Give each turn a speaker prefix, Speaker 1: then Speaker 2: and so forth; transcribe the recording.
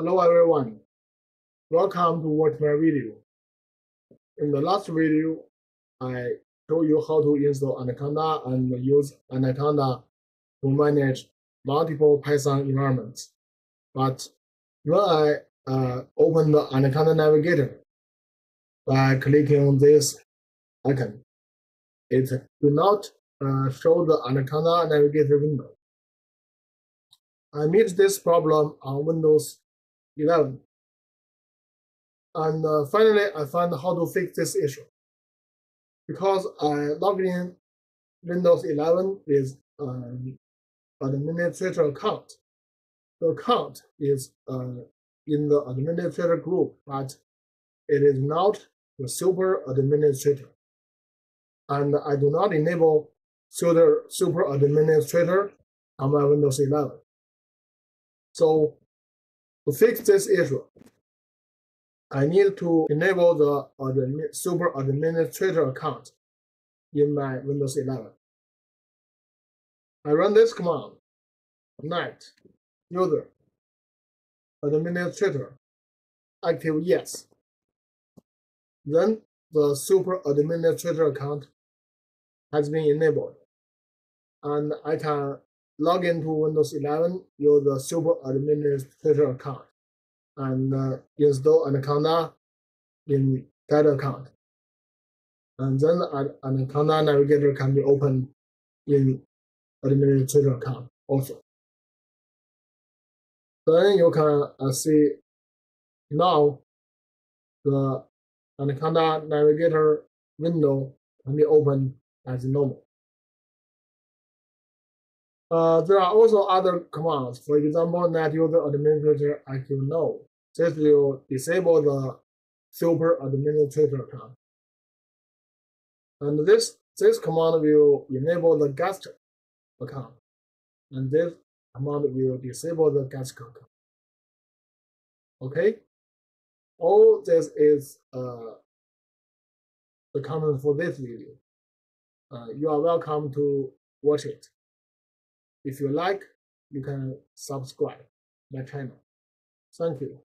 Speaker 1: Hello everyone, welcome to watch my video. In the last video, I show you how to install Anaconda and use Anaconda to manage multiple Python environments. But when I uh, open the Anaconda Navigator by clicking on this icon, it do not uh, show the Anaconda Navigator window. I meet this problem on Windows 11. And uh, finally, I find how to fix this issue. Because I logged in Windows 11 with an administrator account. The account is uh, in the administrator group, but it is not the super administrator. And I do not enable super administrator on my Windows 11. So to fix this issue, I need to enable the admin, super administrator account in my Windows 11. I run this command, net user. Administrator. Active yes. Then the super administrator account has been enabled. And I can log into Windows 11 use the super administrator account and uh, install Anaconda in that account. And then Anaconda Navigator can be opened in administrator account also. Then you can uh, see now the Anaconda Navigator window can be opened as normal. Uh, there are also other commands. For example, net user administrator active no. This will disable the super administrator account. And this, this command will enable the guest account. And this command will disable the guest account. Okay? All this is uh, the content for this video. Uh, you are welcome to watch it. If you like, you can subscribe my channel. Thank you.